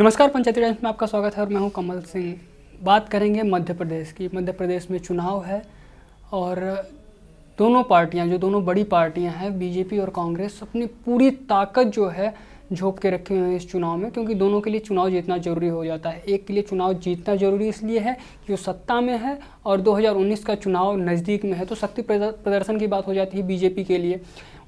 नमस्कार पंचायती राज, में आपका स्वागत है और मैं हूँ कमल सिंह। बात करेंगे मध्य प्रदेश की। मध्य प्रदेश में चुनाव है और दोनों पार्टियाँ, जो दोनों बड़ी पार्टियाँ हैं, बीजेपी और कांग्रेस, अपनी पूरी ताकत जो है झोंक के रखे हुए हैं इस चुनाव में, क्योंकि दोनों के लिए चुनाव जीतना ज़रूरी हो जाता है। एक के लिए चुनाव जीतना ज़रूरी इसलिए है कि वो सत्ता में है और 2019 का चुनाव नज़दीक में है तो शक्ति प्रदर्शन की बात हो जाती है बीजेपी के लिए।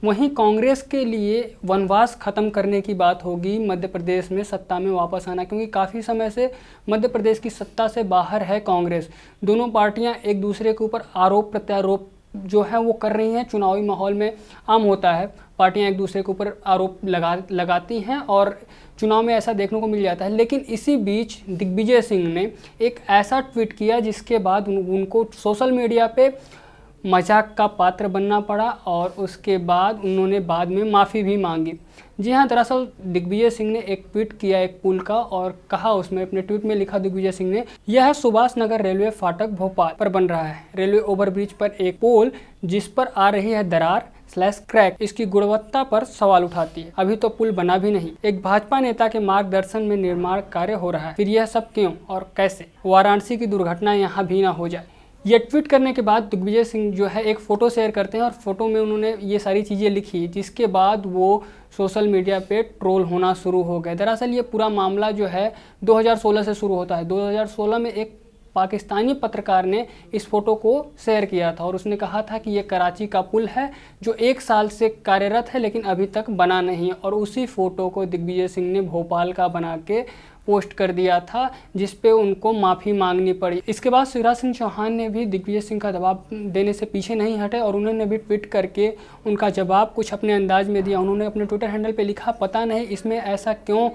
वहीं कांग्रेस के लिए वनवास खत्म करने की बात होगी मध्य प्रदेश में सत्ता में वापस आना, क्योंकि काफ़ी समय से मध्य प्रदेश की सत्ता से बाहर है कांग्रेस। दोनों पार्टियाँ एक दूसरे के ऊपर आरोप प्रत्यारोप जो है वो कर रही हैं चुनावी माहौल में आम होता है। पार्टियाँ एक दूसरे के ऊपर आरोप लगा लगाती हैं और चुनाव में ऐसा देखने को मिल जाता है। लेकिन इसी बीच दिग्विजय सिंह ने एक ऐसा ट्वीट किया जिसके बाद उन, उनको सोशल मीडिया पे मज़ाक का पात्र बनना पड़ा और उसके बाद उन्होंने बाद में माफ़ी भी मांगी। जी हाँ दरअसल दिग्विजय सिंह ने एक ट्वीट किया एक पुल का और कहा उसमें, अपने ट्वीट में लिखा, दिग्विजय सिंह ने, यह सुभाष नगर रेलवे फाटक भोपाल पर बन रहा है। रेलवे ओवरब्रिज पर एक पोल जिस पर आ रही है दरार स्लैश क्रैक, इसकी गुणवत्ता पर सवाल उठाती है। अभी तो पुल बना भी नहीं। एक भाजपा नेता के मार्गदर्शन में निर्माण कार्य हो रहा है। फिर यह सब क्यों और कैसे? वाराणसी की दुर्घटना यहाँ भी ना हो जाए। ये ट्वीट करने के बाद दिग्विजय सिंह जो है एक फ़ोटो शेयर करते हैं और फ़ोटो में उन्होंने ये सारी चीज़ें लिखी, जिसके बाद वो सोशल मीडिया पे ट्रोल होना शुरू हो गए। दरअसल ये पूरा मामला जो है 2016 से शुरू होता है। 2016 में एक पाकिस्तानी पत्रकार ने इस फ़ोटो को शेयर किया था और उसने कहा था कि ये कराची का पुल है, जो एक साल से कार्यरत है लेकिन अभी तक बना नहीं और उसी फ़ोटो को दिग्विजय सिंह ने भोपाल का बना के पोस्ट कर दिया था, जिस पे उनको माफ़ी मांगनी पड़ी। इसके बाद शिवराज सिंह चौहान ने भी दिग्विजय सिंह का जवाब देने से पीछे नहीं हटे और उन्होंने भी ट्वीट करके उनका जवाब कुछ अपने अंदाज में दिया। उन्होंने अपने ट्विटर हैंडल पे लिखा, पता नहीं इसमें ऐसा क्यों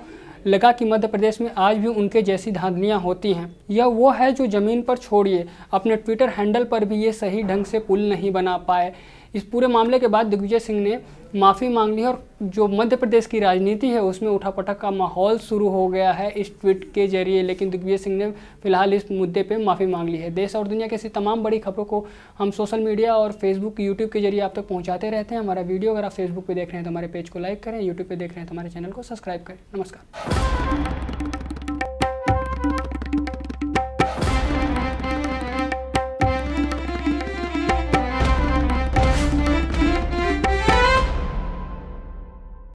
लगा कि मध्य प्रदेश में आज भी उनके जैसी धांधलियाँ होती हैं। यह वो है जो ज़मीन पर छोड़िए। अपने ट्विटर हैंडल पर भी ये सही ढंग से पुल नहीं बना पाए। इस पूरे मामले के बाद दिग्विजय सिंह ने माफ़ी मांग ली है और जो मध्य प्रदेश की राजनीति है, उसमें उठापटक का माहौल शुरू हो गया है इस ट्वीट के ज़रिए। लेकिन दिग्विजय सिंह ने फ़िलहाल इस मुद्दे पे माफ़ी मांग ली है। देश और दुनिया के ऐसी तमाम बड़ी खबरों को हम सोशल मीडिया और फेसबुक, यूट्यूब के ज़रिए आप तक पहुँचाते रहते हैं। हमारा वीडियो अगर आप फेसबुक पर देख रहे हैं तो हमारे पेज को लाइक करें, यूट्यूब पर देख रहे हैं तो हमारे चैनल को सब्सक्राइब करें। नमस्कार।